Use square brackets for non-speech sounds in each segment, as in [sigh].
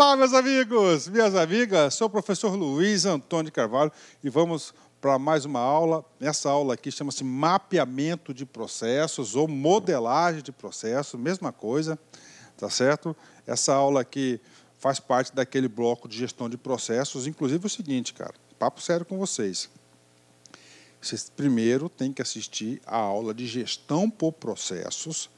Olá, meus amigos, minhas amigas, sou o professor Luiz Antônio Carvalho e vamos para mais uma aula. Essa aula aqui chama-se mapeamento de processos ou modelagem de processos, mesma coisa, tá certo? Essa aula aqui faz parte daquele bloco de gestão de processos, inclusive o seguinte, cara, papo sério com vocês. Vocês primeiro têm que assistir a aula de gestão por processos,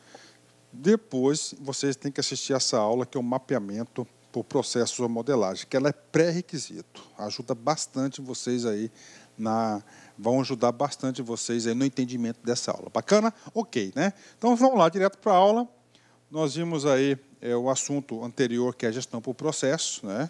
depois vocês têm que assistir essa aula que é o mapeamento por processos ou modelagem, que ela é pré-requisito. Ajuda bastante vocês aí na vão ajudar bastante vocês aí no entendimento dessa aula. Bacana? OK, né? Então vamos lá direto para a aula. Nós vimos aí é, o assunto anterior que é gestão por processo, né?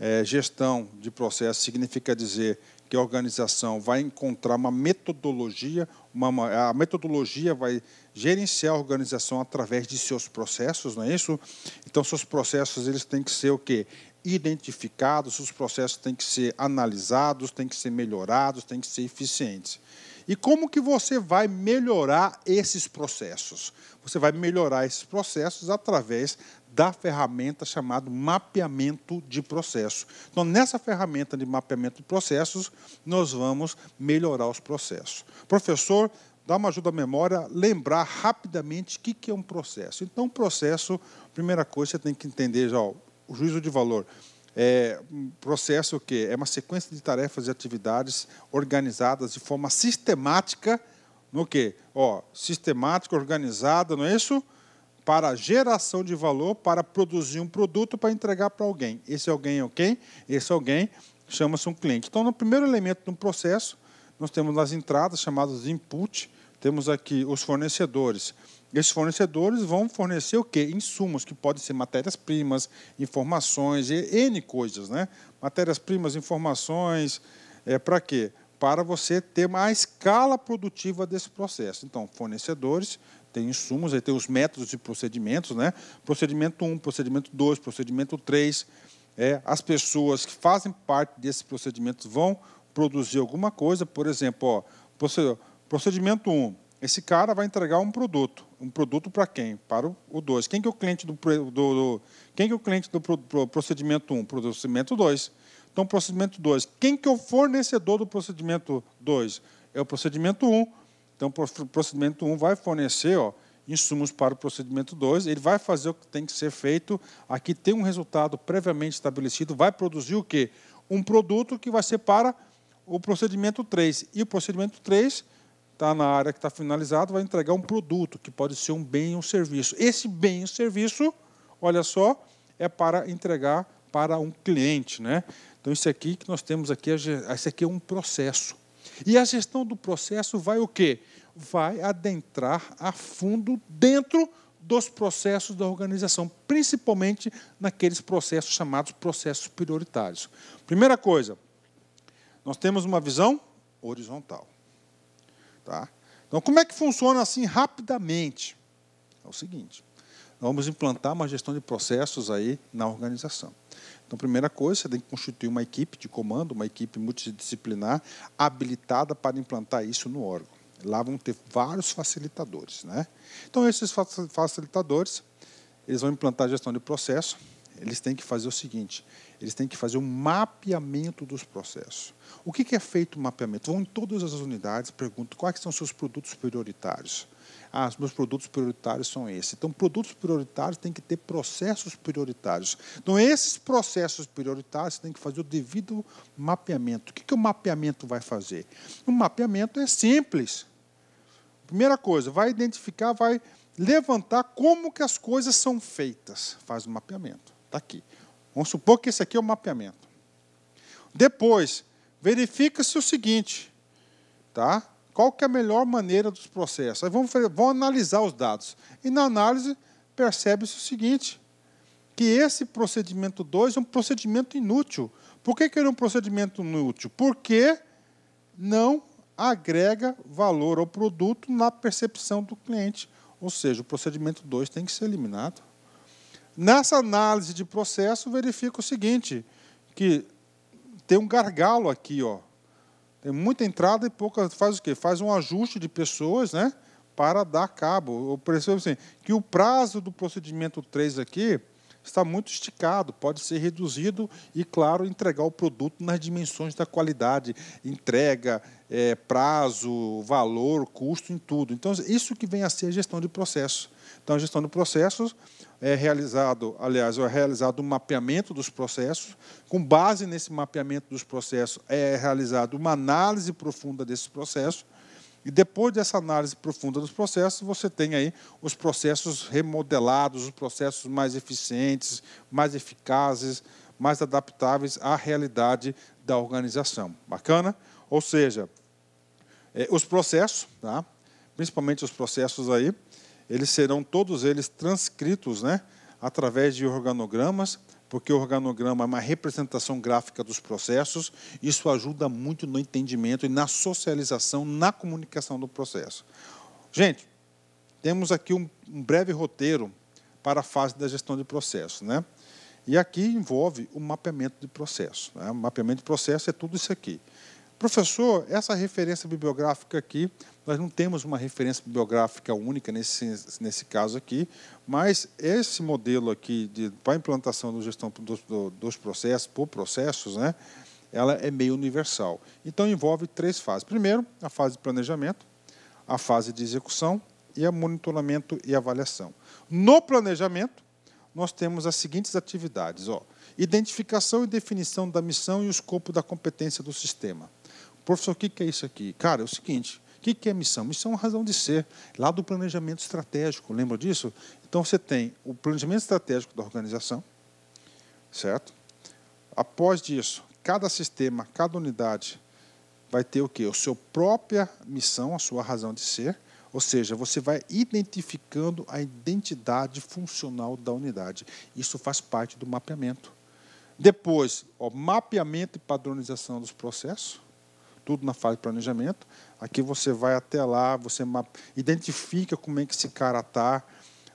É, gestão de processo significa dizer que a organização vai encontrar uma metodologia, uma, a metodologia vai gerenciar a organização através de seus processos, não é isso? Então, seus processos eles têm que ser o quê? Identificados, os processos têm que ser analisados, têm que ser melhorados, têm que ser eficientes. E como que você vai melhorar esses processos? Você vai melhorar esses processos através da ferramenta chamada mapeamento de processo. Então, nessa ferramenta de mapeamento de processos, nós vamos melhorar os processos. Professor, dá uma ajuda à memória, lembrar rapidamente o que é um processo. Então, um processo, primeira coisa, você tem que entender já o juízo de valor. É, um processo o quê? É uma sequência de tarefas e atividades organizadas de forma sistemática, no quê? Ó, sistemática, organizada, não é isso? Para geração de valor, para produzir um produto para entregar para alguém. Esse alguém é quem? Esse alguém chama-se um cliente. Então, no primeiro elemento do processo, nós temos as entradas chamadas de input, temos aqui os fornecedores. Esses fornecedores vão fornecer o quê? Insumos, que podem ser matérias-primas, informações, N coisas. Né? Matérias-primas, informações, é, para quê? Para você ter uma escala produtiva desse processo. Então, fornecedores, tem insumos, aí tem os métodos e procedimentos, né? Procedimento 1, procedimento 2, procedimento 3. É, as pessoas que fazem parte desses procedimentos vão produzir alguma coisa, por exemplo, ó, procedimento 1, esse cara vai entregar um produto. Um produto para quem? Para o 2. Quem que é o cliente do, do, do quem que é o cliente do procedimento 1? Procedimento 2. Então, procedimento 2. Quem que é o fornecedor do procedimento 2? É o procedimento 1. Então, o procedimento 1 vai fornecer ó, insumos para o procedimento 2, ele vai fazer o que tem que ser feito, aqui tem um resultado previamente estabelecido, vai produzir o quê? Um produto que vai ser para o procedimento 3. E o procedimento 3 está na área que está finalizado, vai entregar um produto, que pode ser um bem ou um serviço. Esse bem ou serviço, olha só, é para entregar para um cliente. Né? Então, isso aqui que nós temos aqui, esse aqui é um processo. E a gestão do processo vai o quê? Vai adentrar a fundo dentro dos processos da organização, principalmente naqueles processos chamados processos prioritários. Primeira coisa, nós temos uma visão horizontal. Tá? Então, como é que funciona assim rapidamente? É o seguinte, vamos implantar uma gestão de processos aí na organização. Então, primeira coisa, você tem que constituir uma equipe de comando, uma equipe multidisciplinar, habilitada para implantar isso no órgão. Lá vão ter vários facilitadores. Né? Então, esses facilitadores, eles vão implantar a gestão de processo, eles têm que fazer o seguinte, eles têm que fazer um mapeamento dos processos. O que é feito o mapeamento? Vão em todas as unidades, perguntam quais são seus produtos prioritários ah, os meus produtos prioritários são esses. Então, produtos prioritários têm que ter processos prioritários. Então, esses processos prioritários têm que fazer o devido mapeamento. O que, que o mapeamento vai fazer? O mapeamento é simples. Primeira coisa, vai identificar, vai levantar como que as coisas são feitas. Faz o mapeamento. Está aqui. Vamos supor que esse aqui é o mapeamento. Depois, verifica-se o seguinte, tá? Qual que é a melhor maneira dos processos? Aí vamos, vamos analisar os dados. E na análise, percebe-se o seguinte, que esse procedimento 2 é um procedimento inútil. Por que, que ele é um procedimento inútil? Porque não agrega valor ao produto na percepção do cliente. Ou seja, o procedimento 2 tem que ser eliminado. Nessa análise de processo, verifica o seguinte, que tem um gargalo aqui, ó, tem muita entrada e pouca. Faz o quê? Faz um ajuste de pessoas né, para dar cabo. Eu percebo assim, que o prazo do procedimento 3 aqui está muito esticado, pode ser reduzido e, claro, entregar o produto nas dimensões da qualidade, entrega, é, prazo, valor, custo, em tudo. Então, isso que vem a ser a gestão de processos. Então, a gestão de processos é realizado, aliás, é realizado um mapeamento dos processos. Com base nesse mapeamento dos processos, é realizado uma análise profunda desses processos. E depois dessa análise profunda dos processos, você tem aí os processos remodelados, os processos mais eficientes, mais eficazes, mais adaptáveis à realidade da organização. Bacana? Ou seja, é, os processos, tá? principalmente os processos aí, eles serão todos eles transcritos né, através de organogramas, porque o organograma é uma representação gráfica dos processos, isso ajuda muito no entendimento e na socialização, na comunicação do processo. Gente, temos aqui um, um breve roteiro para a fase da gestão de processos. Né? E aqui envolve o mapeamento de processo. Né? O mapeamento de processo é tudo isso aqui. Professor, essa referência bibliográfica aqui, nós não temos uma referência bibliográfica única nesse, nesse caso aqui, mas esse modelo aqui para implantação da gestão dos, dos processos, por processos, né, ela é meio universal. Então, envolve três fases. Primeiro, a fase de planejamento, a fase de execução e a monitoramento e avaliação. No planejamento, nós temos as seguintes atividades. Ó, identificação e definição da missão e o escopo da competência do sistema. Professor, o que é isso aqui? Cara, é o seguinte: o que é missão? Missão é uma razão de ser, lá do planejamento estratégico, lembra disso? Então você tem o planejamento estratégico da organização, certo? Após disso, cada sistema, cada unidade vai ter o quê? A sua própria missão, a sua razão de ser, ou seja, você vai identificando a identidade funcional da unidade. Isso faz parte do mapeamento. Depois, o mapeamento e padronização dos processos tudo na fase de planejamento. Aqui você vai até lá, você identifica como é que esse cara está,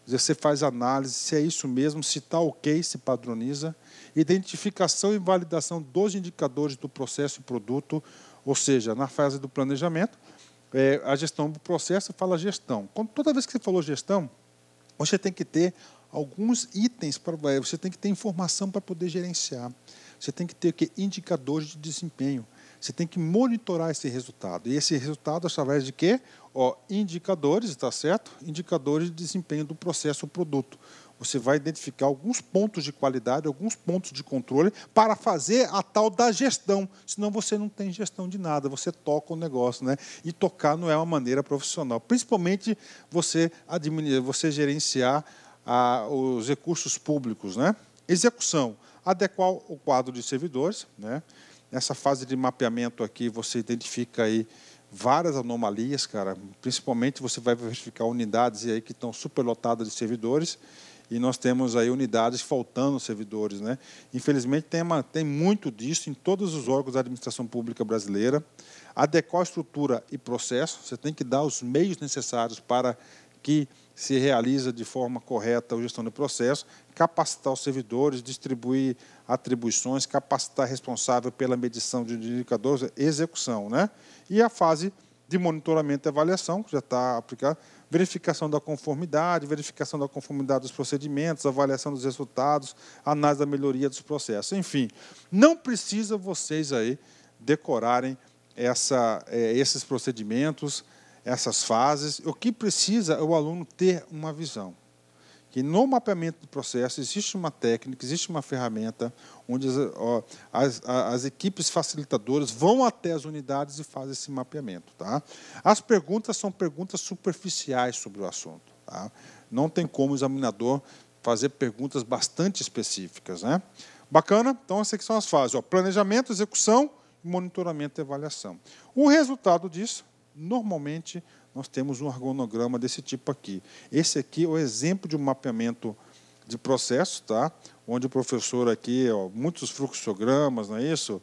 você faz análise se é isso mesmo, se está ok, se padroniza. Identificação e validação dos indicadores do processo e produto, ou seja, na fase do planejamento, é, a gestão do processo fala gestão. Quando, toda vez que você falou gestão, você tem que ter alguns itens para você tem que ter informação para poder gerenciar. Você tem que ter que indicadores de desempenho. Você tem que monitorar esse resultado. E esse resultado através de quê? Ó, indicadores, está certo? Indicadores de desempenho do processo ou produto. Você vai identificar alguns pontos de qualidade, alguns pontos de controle para fazer a tal da gestão. Senão você não tem gestão de nada, você toca o negócio, né? E tocar não é uma maneira profissional. Principalmente você administrar, você gerenciar os recursos públicos, né? Execução, adequar o quadro de servidores, né? Nessa fase de mapeamento aqui, você identifica aí várias anomalias, cara. Principalmente você vai verificar unidades aí que estão superlotadas de servidores e nós temos aí unidades faltando servidores, né? Infelizmente tem, uma, tem muito disso em todos os órgãos da administração pública brasileira. Adequar estrutura e processo, você tem que dar os meios necessários para que se realiza de forma correta a gestão do processo, capacitar os servidores, distribuir atribuições, capacitar responsável pela medição de indicadores, execução. Né? E a fase de monitoramento e avaliação, que já está aplicada, verificação da conformidade, verificação da conformidade dos procedimentos, avaliação dos resultados, análise da melhoria dos processos. Enfim, não precisa vocês aí decorarem essa, é, esses procedimentos, essas fases. O que precisa é o aluno ter uma visão. Que no mapeamento do processo existe uma técnica, existe uma ferramenta onde as, ó, as, as, equipes facilitadoras vão até as unidades e fazem esse mapeamento. Tá? As perguntas são perguntas superficiais sobre o assunto. Tá? Não tem como o examinador fazer perguntas bastante específicas. Né? Bacana? Então, essas aqui são as fases. Ó, planejamento, execução, monitoramento e avaliação. O resultado disso normalmente nós temos um organograma desse tipo aqui. Esse aqui é o exemplo de um mapeamento de processo, tá? onde o professor aqui, ó, muitos fluxogramas, não é isso?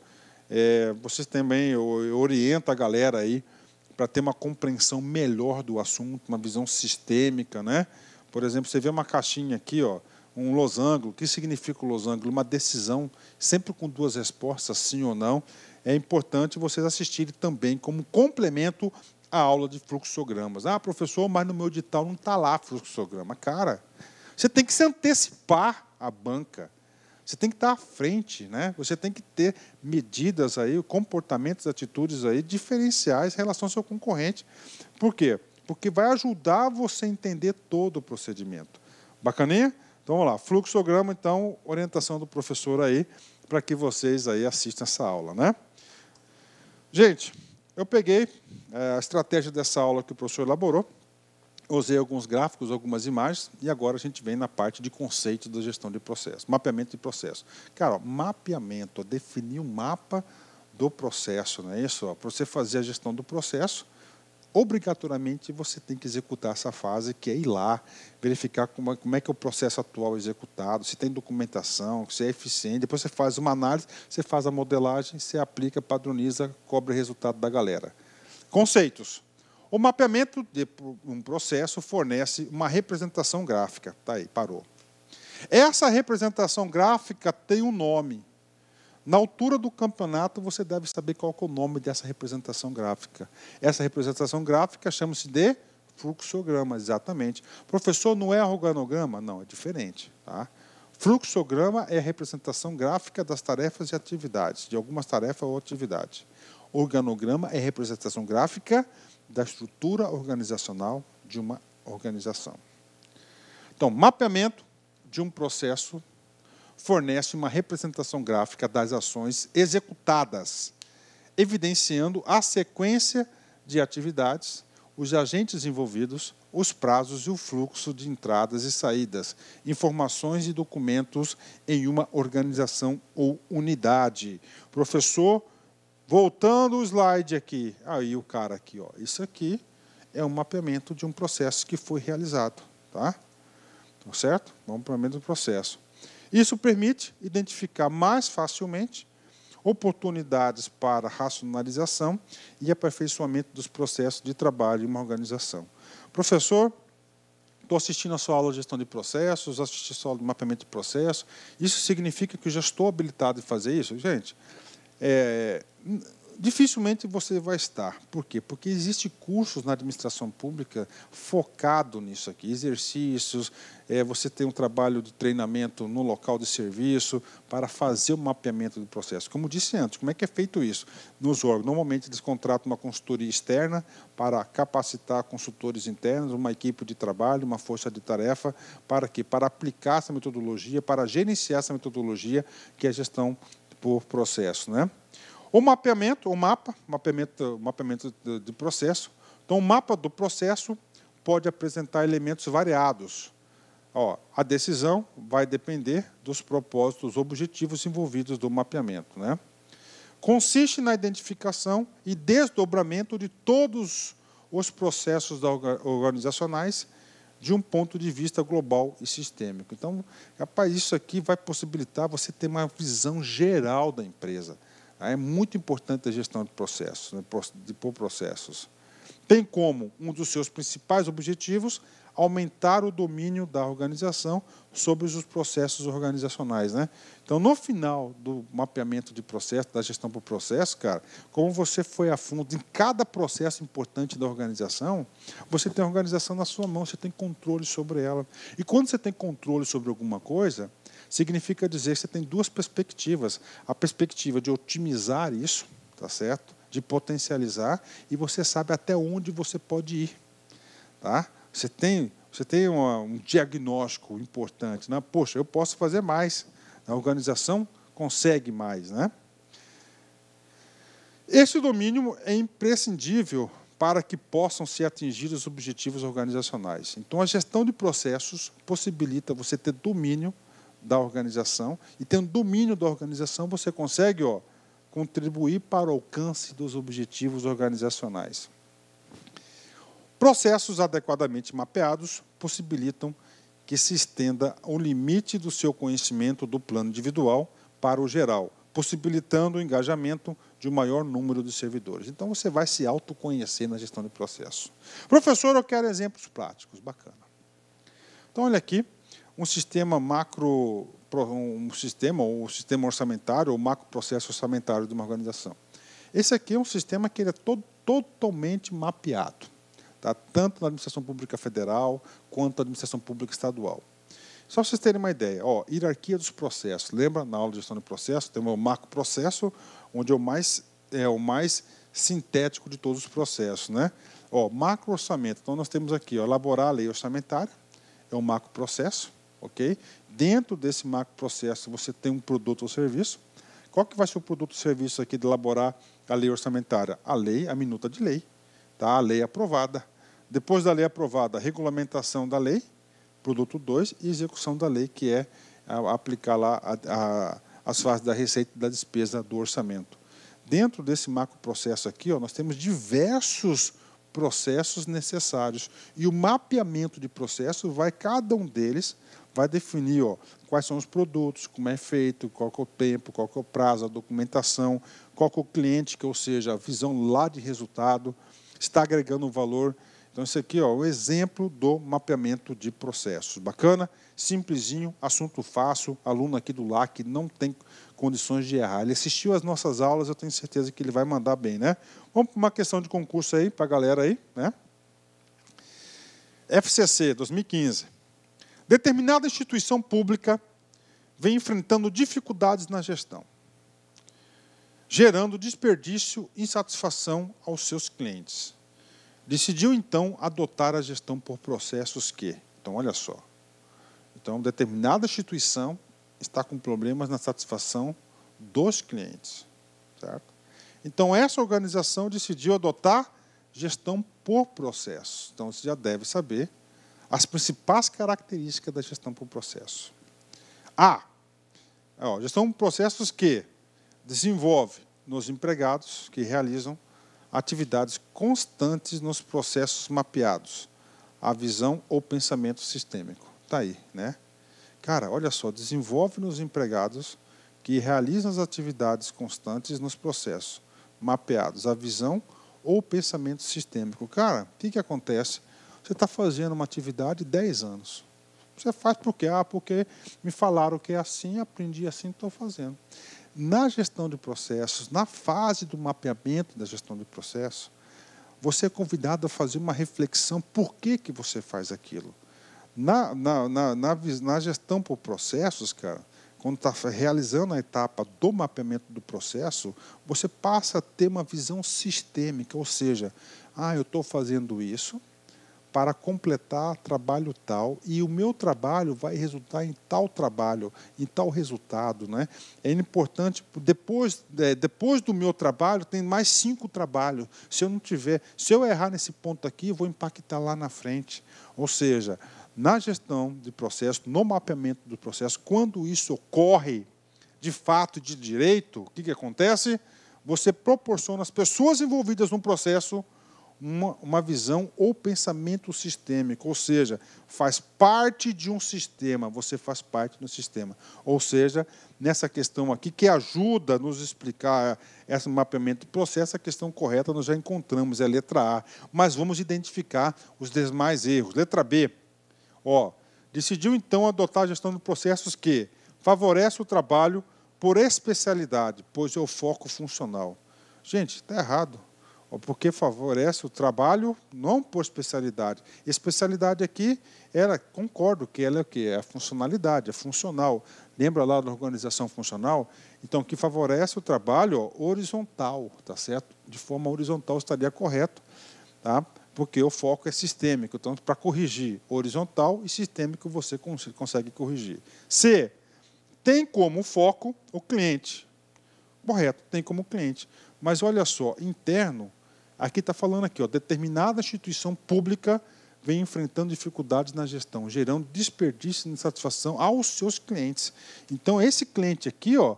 É, vocês também orienta a galera aí para ter uma compreensão melhor do assunto, uma visão sistêmica, né? Por exemplo, você vê uma caixinha aqui, ó, um losango. O que significa o losango? Uma decisão, sempre com duas respostas, sim ou não é importante vocês assistirem também como complemento à aula de fluxogramas. Ah, professor, mas no meu edital não está lá fluxograma. Cara, você tem que se antecipar a banca. Você tem que estar à frente, né? Você tem que ter medidas aí, comportamentos, atitudes aí diferenciais em relação ao seu concorrente. Por quê? Porque vai ajudar você a entender todo o procedimento. Bacaninha? Então vamos lá, fluxograma, então, orientação do professor aí, para que vocês aí assistam essa aula, né? Gente, eu peguei é, a estratégia dessa aula que o professor elaborou, usei alguns gráficos, algumas imagens, e agora a gente vem na parte de conceito da gestão de processo, mapeamento de processo. Cara, ó, mapeamento, definir o um mapa do processo, não é isso? Para você fazer a gestão do processo, obrigatoriamente você tem que executar essa fase, que é ir lá, verificar como, é, como é que é o processo atual executado, se tem documentação, se é eficiente. Depois você faz uma análise, você faz a modelagem, você aplica, padroniza, cobra o resultado da galera. Conceitos. O mapeamento de um processo fornece uma representação gráfica. Tá aí, parou. Essa representação gráfica tem um nome. Na altura do campeonato, você deve saber qual é o nome dessa representação gráfica. Essa representação gráfica chama-se de fluxograma, exatamente. Professor, não é organograma? Não, é diferente. Tá? Fluxograma é a representação gráfica das tarefas e atividades, de algumas tarefas ou atividades. Organograma é a representação gráfica da estrutura organizacional de uma organização. Então, mapeamento de um processo fornece uma representação gráfica das ações executadas, evidenciando a sequência de atividades, os agentes envolvidos, os prazos e o fluxo de entradas e saídas, informações e documentos em uma organização ou unidade. Professor, voltando o slide aqui, aí o cara aqui, ó, isso aqui é um mapeamento de um processo que foi realizado, tá? tá certo? Vamos para o mapeamento processo. Isso permite identificar mais facilmente oportunidades para racionalização e aperfeiçoamento dos processos de trabalho em uma organização. Professor, estou assistindo a sua aula de gestão de processos, assisti a sua aula de mapeamento de processo. Isso significa que eu já estou habilitado em fazer isso? Gente, é, dificilmente você vai estar. Por quê? Porque existe cursos na administração pública focado nisso aqui, exercícios, é, você tem um trabalho de treinamento no local de serviço para fazer o mapeamento do processo. Como disse antes, como é que é feito isso? Nos órgãos, normalmente eles contratam uma consultoria externa para capacitar consultores internos, uma equipe de trabalho, uma força de tarefa, para quê? Para aplicar essa metodologia, para gerenciar essa metodologia que é a gestão por processo, né? O mapeamento, o mapa, mapeamento, mapeamento de processo. Então, o mapa do processo pode apresentar elementos variados. Ó, a decisão vai depender dos propósitos objetivos envolvidos do mapeamento. Né? Consiste na identificação e desdobramento de todos os processos organizacionais de um ponto de vista global e sistêmico. Então, rapaz, isso aqui vai possibilitar você ter uma visão geral da empresa. É muito importante a gestão de processos, né, de por processos. Tem como um dos seus principais objetivos aumentar o domínio da organização sobre os processos organizacionais, né? Então, no final do mapeamento de processo, da gestão por processo, cara, como você foi a fundo em cada processo importante da organização, você tem a organização na sua mão, você tem controle sobre ela. E quando você tem controle sobre alguma coisa, significa dizer que você tem duas perspectivas. A perspectiva de otimizar isso, tá certo? De potencializar e você sabe até onde você pode ir, tá? Você tem, você tem uma, um diagnóstico importante, né? Poxa, eu posso fazer mais. A organização consegue mais, né? Esse domínio é imprescindível para que possam ser atingidos os objetivos organizacionais. Então, a gestão de processos possibilita você ter domínio da organização e tendo domínio da organização, você consegue ó, contribuir para o alcance dos objetivos organizacionais. Processos adequadamente mapeados possibilitam que se estenda o limite do seu conhecimento do plano individual para o geral, possibilitando o engajamento de um maior número de servidores. Então você vai se autoconhecer na gestão de processo. Professor, eu quero exemplos práticos. Bacana. Então, olha aqui, um sistema macro, um sistema, ou um sistema orçamentário, ou macro processo orçamentário de uma organização. Esse aqui é um sistema que ele é todo, totalmente mapeado, tá? tanto na administração pública federal quanto na administração pública estadual. Só para vocês terem uma ideia, ó, hierarquia dos processos. Lembra na aula de gestão de processo? Tem o macro processo, onde é o mais, é o mais sintético de todos os processos. Né? Ó, macro orçamento. Então nós temos aqui, ó, elaborar a lei orçamentária, é um macro processo. Ok? Dentro desse macro processo você tem um produto ou serviço. Qual que vai ser o produto ou serviço aqui de elaborar a lei orçamentária? A lei, a minuta de lei. Tá? A lei aprovada. Depois da lei aprovada, a regulamentação da lei, produto 2, e execução da lei, que é aplicar lá a, a, as fases da receita e da despesa do orçamento. Dentro desse macro processo aqui, ó, nós temos diversos processos necessários. E o mapeamento de processo vai, cada um deles, vai definir ó, quais são os produtos, como é feito, qual é o tempo, qual é o prazo, a documentação, qual é o cliente, que, ou seja, a visão lá de resultado, está agregando valor então, esse aqui é o exemplo do mapeamento de processos. Bacana? Simplesinho, assunto fácil, aluno aqui do LAC não tem condições de errar. Ele assistiu às nossas aulas, eu tenho certeza que ele vai mandar bem, né? Vamos para uma questão de concurso aí, para a galera aí, né? FCC, 2015. Determinada instituição pública vem enfrentando dificuldades na gestão, gerando desperdício e insatisfação aos seus clientes. Decidiu então adotar a gestão por processos que, então olha só, então determinada instituição está com problemas na satisfação dos clientes, certo? Então essa organização decidiu adotar gestão por processos. Então você já deve saber as principais características da gestão por processo. A. Ó, gestão por processos que desenvolve nos empregados que realizam atividades constantes nos processos mapeados, a visão ou pensamento sistêmico. Está aí, né? Cara, olha só, desenvolve nos empregados que realizam as atividades constantes nos processos mapeados, a visão ou pensamento sistêmico. Cara, o que, que acontece? Você está fazendo uma atividade 10 anos. Você faz por quê? Ah, porque me falaram que é assim, aprendi assim, estou fazendo. Na gestão de processos, na fase do mapeamento da gestão de processos, você é convidado a fazer uma reflexão por que, que você faz aquilo. Na, na, na, na, na gestão por processos, cara, quando está realizando a etapa do mapeamento do processo, você passa a ter uma visão sistêmica, ou seja, ah, eu estou fazendo isso, para completar trabalho tal e o meu trabalho vai resultar em tal trabalho, em tal resultado, né? É importante depois, é, depois do meu trabalho tem mais cinco trabalhos. Se eu não tiver, se eu errar nesse ponto aqui, eu vou impactar lá na frente. Ou seja, na gestão de processo, no mapeamento do processo, quando isso ocorre de fato de direito, o que, que acontece? Você proporciona às pessoas envolvidas no processo uma, uma visão ou pensamento sistêmico, ou seja, faz parte de um sistema, você faz parte do sistema. Ou seja, nessa questão aqui, que ajuda a nos explicar esse mapeamento de processo, a questão correta nós já encontramos, é a letra A. Mas vamos identificar os demais erros. Letra B. Ó, decidiu então adotar a gestão de processos que favorece o trabalho por especialidade, pois é o foco funcional. Gente, está errado porque favorece o trabalho não por especialidade. Especialidade aqui, ela concordo que ela é o que é a funcionalidade, é funcional. Lembra lá da organização funcional? Então que favorece o trabalho ó, horizontal, tá certo? De forma horizontal estaria correto, tá? Porque o foco é sistêmico, então para corrigir horizontal e sistêmico você consegue corrigir. C tem como foco o cliente. Correto, tem como cliente. Mas olha só, interno Aqui está falando aqui, ó, determinada instituição pública vem enfrentando dificuldades na gestão, gerando desperdício e insatisfação aos seus clientes. Então, esse cliente aqui, ó,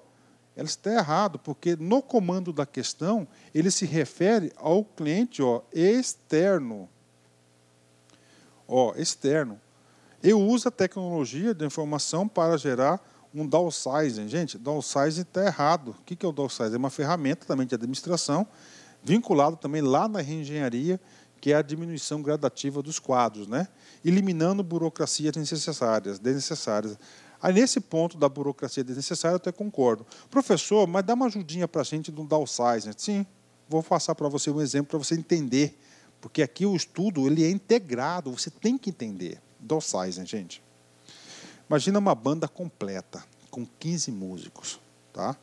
ela está errado, porque no comando da questão, ele se refere ao cliente ó, externo. Ó, externo. Eu uso a tecnologia de informação para gerar um downsizing. Gente, downsizing está errado. O que é o downsizing? É uma ferramenta também de administração vinculado também lá na reengenharia, que é a diminuição gradativa dos quadros, né? eliminando burocracias desnecessárias. desnecessárias. Aí, nesse ponto da burocracia desnecessária, eu até concordo. Professor, mas dá uma ajudinha para a gente no downsizing. Sim, vou passar para você um exemplo para você entender. Porque aqui o estudo ele é integrado, você tem que entender. Downsizing, gente. Imagina uma banda completa, com 15 músicos, tá?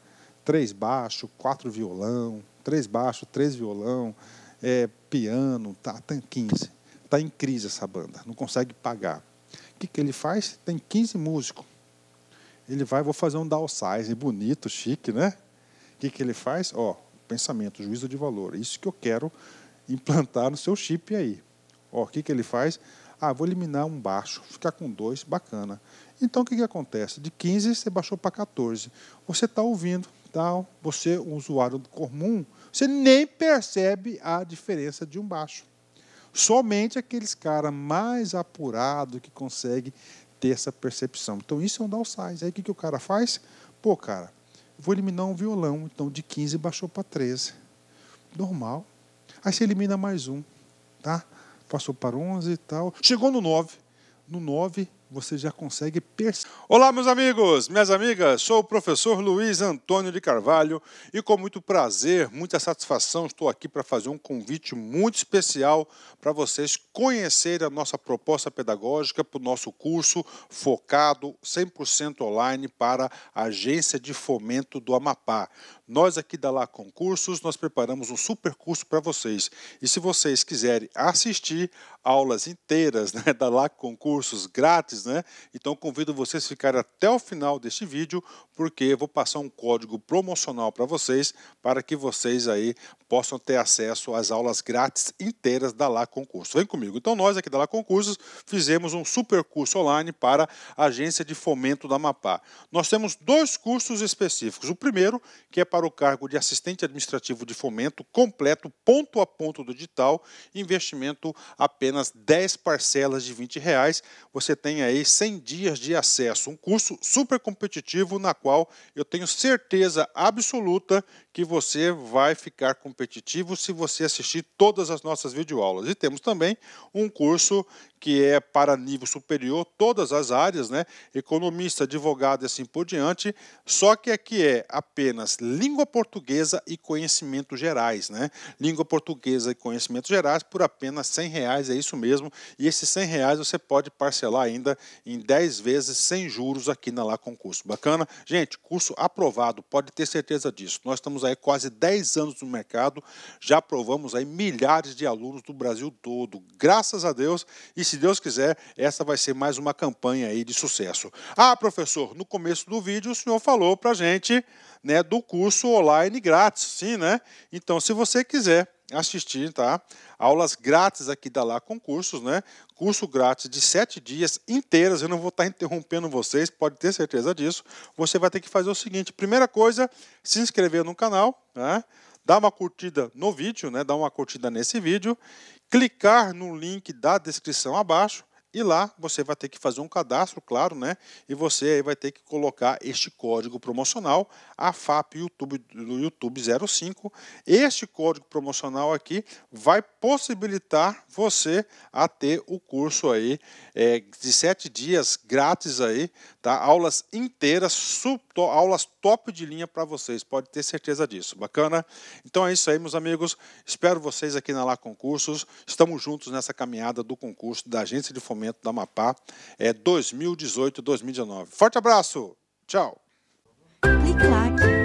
Três baixo, quatro violão, três baixo, três violão, é, piano, tá, tem 15. Está em crise essa banda, não consegue pagar. O que, que ele faz? Tem 15 músicos. Ele vai, vou fazer um downsize bonito, chique, né? O que, que ele faz? Ó, pensamento, juízo de valor. Isso que eu quero implantar no seu chip aí. Ó, o que, que ele faz? Ah, vou eliminar um baixo, ficar com dois, bacana. Então o que, que acontece? De 15 você baixou para 14. Você está ouvindo, tal, tá? você, um usuário comum, você nem percebe a diferença de um baixo. Somente aqueles caras mais apurados que conseguem ter essa percepção. Então isso é um downsize. Aí o que, que o cara faz? Pô, cara, vou eliminar um violão. Então de 15 baixou para 13. Normal. Aí você elimina mais um. Tá? Passou para 11 e tal. Chegou no 9. No 9, você já consegue perceber. Olá, meus amigos, minhas amigas, sou o professor Luiz Antônio de Carvalho e com muito prazer, muita satisfação, estou aqui para fazer um convite muito especial para vocês conhecerem a nossa proposta pedagógica para o nosso curso focado 100% online para a Agência de Fomento do Amapá. Nós aqui da Lá Concursos, nós preparamos um super curso para vocês. E se vocês quiserem assistir aulas inteiras [laughs] né, da Lá Concursos grátis, né, então convido vocês a ficarem até o final deste vídeo, porque eu vou passar um código promocional para vocês, para que vocês aí possam ter acesso às aulas grátis inteiras da Lá Concursos. Vem comigo. Então nós aqui da Lá Concursos fizemos um super curso online para a Agência de Fomento da Amapá. Nós temos dois cursos específicos. O primeiro, que é para o cargo de assistente administrativo de fomento completo, ponto a ponto do digital, investimento apenas 10 parcelas de 20 reais. Você tem aí 100 dias de acesso, um curso super competitivo na qual eu tenho certeza absoluta que você vai ficar competitivo se você assistir todas as nossas videoaulas. E temos também um curso que é para nível superior, todas as áreas, né? Economista, advogado e assim por diante, só que aqui é apenas língua portuguesa e conhecimentos gerais, né? Língua portuguesa e conhecimentos gerais por apenas 100 reais, é isso mesmo. E esses 100 reais você pode parcelar ainda em 10 vezes sem juros aqui na Lá Concurso. Bacana? Gente, curso aprovado, pode ter certeza disso. Nós estamos aí quase 10 anos no mercado, já aprovamos aí milhares de alunos do Brasil todo, graças a Deus, e se Deus quiser, essa vai ser mais uma campanha aí de sucesso. Ah, professor, no começo do vídeo o senhor falou para gente né, do curso online grátis, sim, né? Então, se você quiser assistir, tá? Aulas grátis aqui da Lá Concursos, né? Curso grátis de sete dias inteiras. Eu não vou estar [laughs] interrompendo vocês, pode ter certeza disso. Você vai ter que fazer o seguinte: primeira coisa, se inscrever no canal, né? Dá uma curtida no vídeo, né? Dá uma curtida nesse vídeo clicar no link da descrição abaixo e lá você vai ter que fazer um cadastro, claro, né? E você aí vai ter que colocar este código promocional, a FAP YouTube, do YouTube 05. Este código promocional aqui vai possibilitar você a ter o curso aí é, de sete dias grátis aí, tá? Aulas inteiras, sub, to, aulas top de linha para vocês, pode ter certeza disso. Bacana? Então é isso aí, meus amigos. Espero vocês aqui na Lá Concursos. Estamos juntos nessa caminhada do concurso da Agência de Fomento Da Amapá é 2018-2019. Forte abraço, tchau. Clique